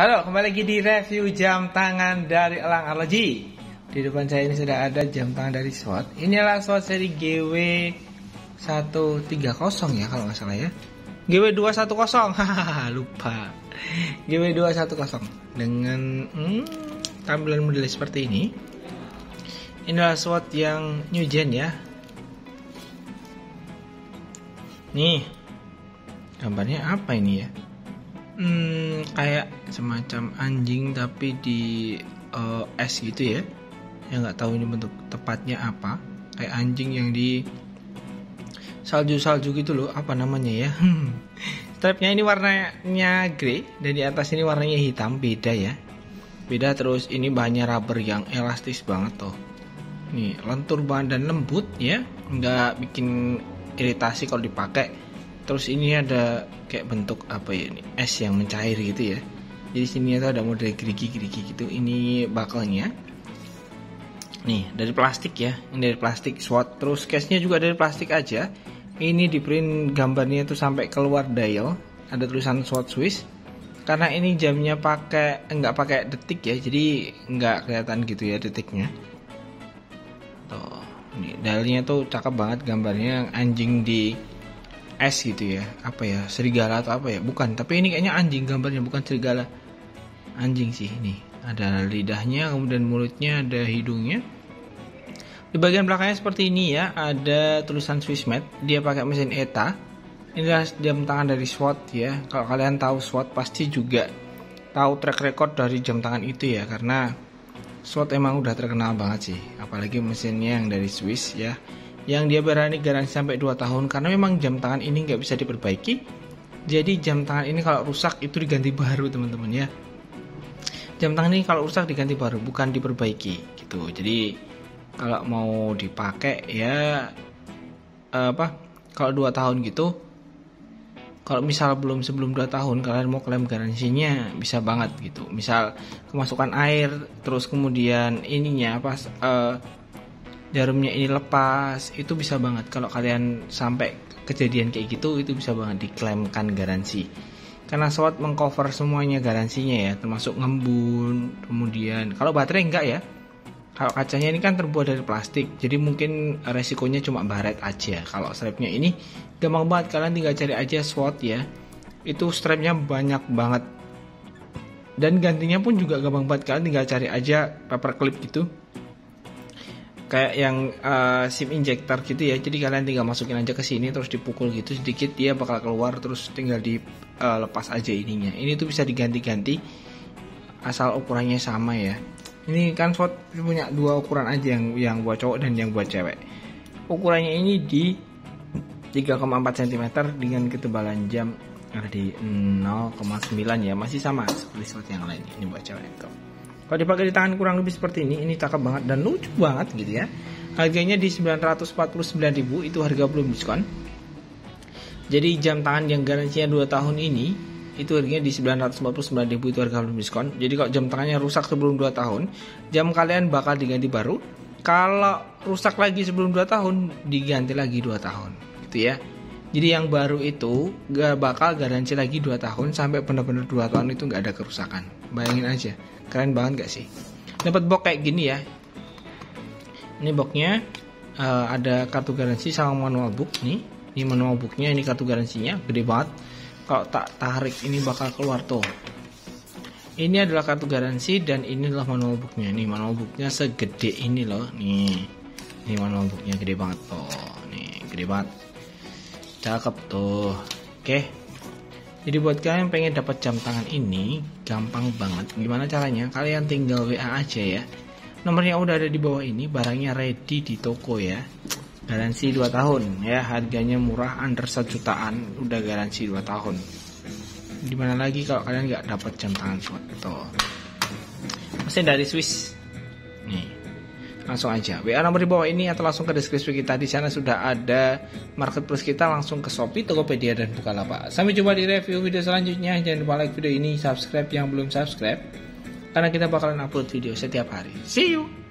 Halo, kembali lagi di review jam tangan dari Elang Arloji. Di depan saya ini sudah ada jam tangan dari SWAT. Inilah SWAT seri GW 130 ya kalau nggak salah ya. GW 210, hahaha lupa. GW 210 dengan hmm, tampilan model seperti ini. Inilah SWAT yang new gen ya. Nih, gambarnya apa ini ya? Hmm, kayak semacam anjing tapi di uh, es gitu ya. Ya nggak tahu ini bentuk tepatnya apa. Kayak anjing yang di salju-salju gitu loh. Apa namanya ya? Strapnya ini warnanya grey dan di atas ini warnanya hitam. Beda ya. Beda terus ini bahannya rubber yang elastis banget tuh. Nih lentur bahan dan lembut ya. Nggak bikin iritasi kalau dipakai terus ini ada kayak bentuk apa ya ini? Es yang mencair gitu ya. Jadi sini itu ada model gerigi-gerigi gitu. Ini bakalnya nih dari plastik ya. Ini dari plastik SWOT terus case-nya juga dari plastik aja. Ini di print gambarnya itu sampai keluar dial. Ada tulisan SWOT Swiss. Karena ini jamnya pakai enggak pakai detik ya. Jadi enggak kelihatan gitu ya detiknya. Tuh ini dialnya tuh cakep banget gambarnya. Anjing di es gitu ya. Apa ya? Serigala atau apa ya? Bukan tapi ini kayaknya anjing gambarnya bukan serigala. Anjing sih ini. Ada lidahnya kemudian mulutnya ada hidungnya. Di bagian belakangnya seperti ini ya ada tulisan Swissmed dia pakai mesin ETA inilah jam tangan dari SWAT ya. Kalau kalian tahu SWAT pasti juga tahu track record dari jam tangan itu ya karena SWAT emang udah terkenal banget sih. Apalagi mesinnya yang dari Swiss ya yang dia berani garansi sampai 2 tahun karena memang jam tangan ini nggak bisa diperbaiki. Jadi jam tangan ini kalau rusak itu diganti baru teman-teman ya. Jam tangan ini kalau rusak diganti baru bukan diperbaiki gitu. Jadi kalau mau dipakai ya apa kalau dua tahun gitu kalau misal belum sebelum 2 tahun kalian mau klaim garansinya bisa banget gitu. Misal kemasukan air terus kemudian ininya apa uh, jarumnya ini lepas itu bisa banget. Kalau kalian sampai kejadian kayak gitu itu bisa banget diklaimkan garansi. Karena SWOT mengcover semuanya garansinya ya termasuk ngembun kemudian kalau baterai enggak ya. Kalau kacanya ini kan terbuat dari plastik jadi mungkin resikonya cuma baret aja. Kalau strapnya ini gampang banget. Kalian tinggal cari aja SWOT ya. Itu strapnya banyak banget. Dan gantinya pun juga gampang banget. Kalian tinggal cari aja paper clip gitu kayak yang uh, SIM injector gitu ya. Jadi kalian tinggal masukin aja ke sini terus dipukul gitu sedikit dia bakal keluar terus tinggal dilepas eh, uh, aja ininya. Ini tuh bisa diganti-ganti asal ukurannya sama ya. Ini kan SWOT punya dua ukuran aja yang yang buat cowok dan yang buat cewek. Ukurannya ini di 3,4 cm dengan ketebalan jam ada di 0,9 ya masih sama seperti SWOT yang lain ini buat cewek itu. Kalau dipakai di tangan kurang lebih seperti ini, ini cakep banget dan lucu banget gitu ya. Harganya di 949.000 itu harga belum diskon. Jadi jam tangan yang garansinya 2 tahun ini itu harganya di 949.000 itu harga belum diskon. Jadi kalau jam tangannya rusak sebelum 2 tahun, jam kalian bakal diganti baru. Kalau rusak lagi sebelum 2 tahun, diganti lagi 2 tahun. Gitu ya. Jadi yang baru itu gak bakal garansi lagi 2 tahun sampai benar-benar 2 tahun itu nggak ada kerusakan. Bayangin aja. Keren banget gak sih? Dapat box kayak gini ya. Ini boxnya uh, ada kartu garansi sama manual book nih. Ini manual booknya, ini kartu garansinya, gede banget. Kalau tak tarik ini bakal keluar tuh. Ini adalah kartu garansi dan ini adalah manual booknya. Nih manual booknya segede ini loh. Nih, ini manual booknya gede banget tuh. Nih, gede banget. Cakep tuh. Oke. Jadi buat kalian yang pengen dapat jam tangan ini, gampang banget. Gimana caranya? Kalian tinggal WA aja ya. Nomornya udah ada di bawah ini, barangnya ready di toko ya. Garansi 2 tahun ya, harganya murah under 1 jutaan, udah garansi 2 tahun. Gimana lagi kalau kalian nggak dapat jam tangan SWAT itu? Dari Swiss. Langsung aja WA nomor di bawah ini atau langsung ke deskripsi kita di sana sudah ada marketplace kita langsung ke Shopee, Tokopedia dan Bukalapak. Sampai jumpa di review video selanjutnya. Jangan lupa like video ini, subscribe yang belum subscribe karena kita bakalan upload video setiap hari. See you.